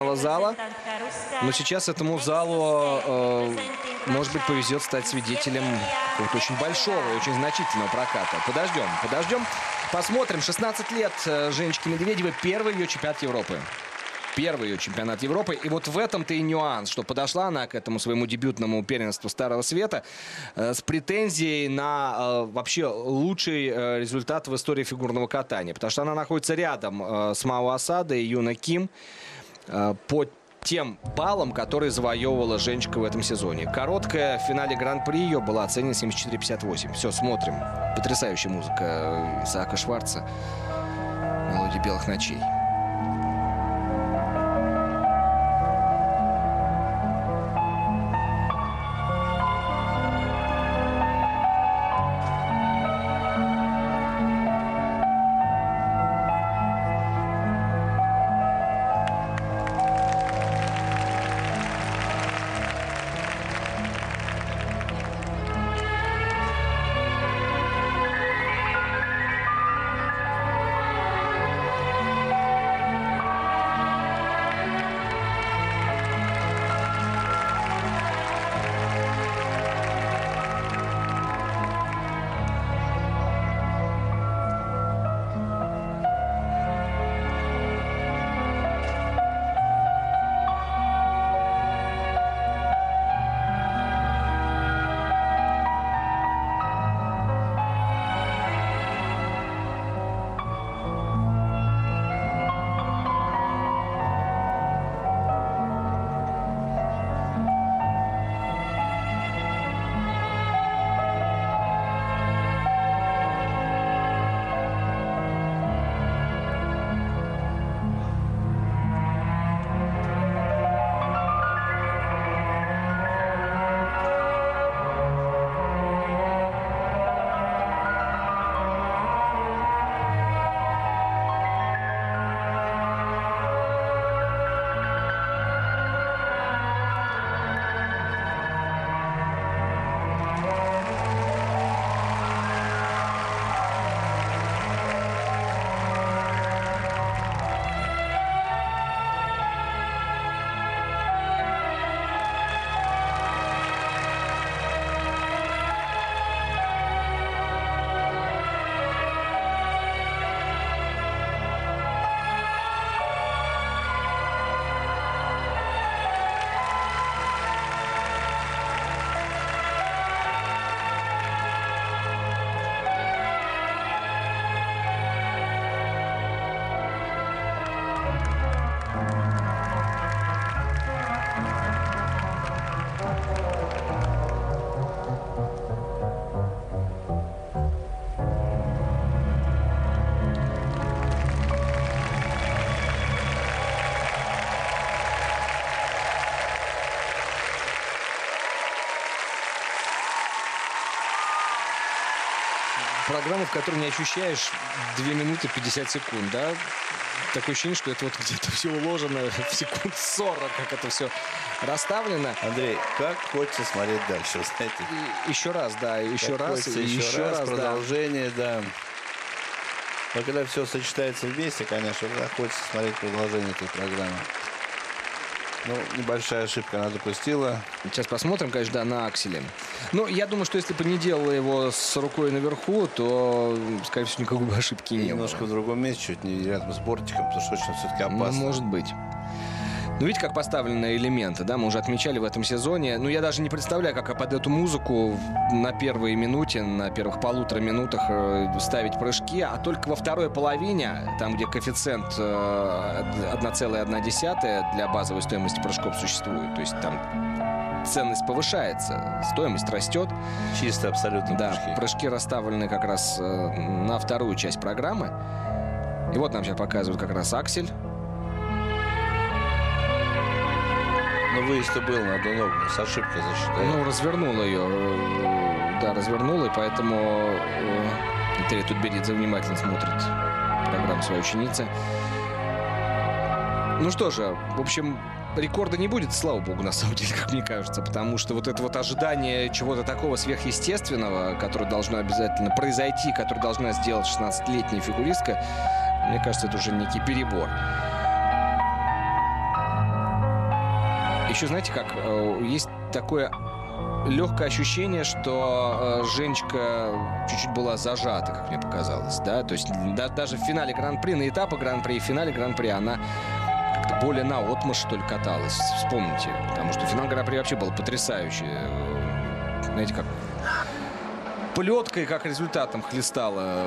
зала. Но сейчас этому залу, э, может быть, повезет стать свидетелем какого-то очень большого очень значительного проката. Подождем, подождем. Посмотрим. 16 лет э, Женечки Медведевой. Первый ее чемпионат Европы. Первый ее чемпионат Европы. И вот в этом-то и нюанс, что подошла она к этому своему дебютному первенству Старого Света э, с претензией на э, вообще лучший э, результат в истории фигурного катания. Потому что она находится рядом э, с Мао Асада и Юна Ким по тем баллам, которые завоевывала Женечка в этом сезоне. Короткая в финале Гран-при ее была оценена 74-58. Все, смотрим. Потрясающая музыка Исаака Шварца. Мелодия белых ночей. Программа, в которой не ощущаешь 2 минуты 50 секунд, да? Такое ощущение, что это вот где-то все уложено в секунд 40, как это все расставлено. Андрей, как хочется смотреть дальше, знаете? И еще раз, да, еще как раз, и еще, еще раз, раз продолжение, да. да. Но когда все сочетается вместе, конечно, тогда хочется смотреть продолжение этой программы. Ну, небольшая ошибка она допустила. Сейчас посмотрим, конечно, да, на акселе. Ну, я думаю, что если бы не делала его с рукой наверху, то, скорее всего, никакой бы ошибки не Немножко было. в другом месте, чуть не рядом с бортиком, потому что очень все-таки опасно. Ну, может быть. Ну, видите, как поставлены элементы, да, мы уже отмечали в этом сезоне. Ну, я даже не представляю, как под эту музыку на первой минуте, на первых полутора минутах э, ставить прыжки, а только во второй половине, там, где коэффициент 1,1 э, для базовой стоимости прыжков существует, то есть там ценность повышается, стоимость растет. Чисто абсолютно Да, прыжки. прыжки расставлены как раз э, на вторую часть программы. И вот нам сейчас показывают как раз аксель. Но выезд-то был на одну ногу, с ошибкой засчитали. Ну, развернул ее. Э, да, развернул, и поэтому Виталий э, Тутберидзе внимательно смотрит программу своей ученицы. Ну что же, в общем, рекорда не будет, слава богу, на самом деле, как мне кажется, потому что вот это вот ожидание чего-то такого сверхъестественного, которое должно обязательно произойти, которое должна сделать 16-летняя фигуристка, мне кажется, это уже некий перебор. Еще знаете как, э, есть такое легкое ощущение, что э, Женечка чуть-чуть была зажата, как мне показалось, да, то есть да, даже в финале Гран-при, на этапе Гран-при и в финале Гран-при она как-то более на отмышь, что ли, каталась, вспомните, потому что финал Гран-при вообще был потрясающий, э, знаете, как плеткой, как результатом хлестала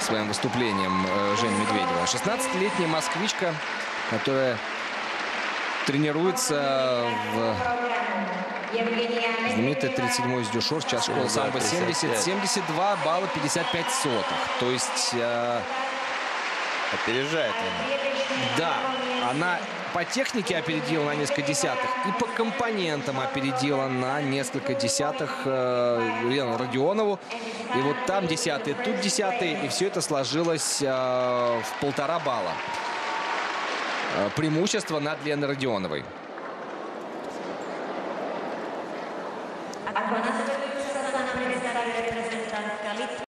своим выступлением Женя Медведева. 16-летняя москвичка, которая тренируется в знаменитый 37-й Дюшор, сейчас школа самбо 70, 72 балла 55 сотых. То есть... Э, Опережает она. Да, она по технике опередила на несколько десятых и по компонентам опередила на несколько десятых э, Лену Родионову. И вот там десятый, тут десятый, и все это сложилось э, в полтора балла. Э, преимущество над Леной Родионовой.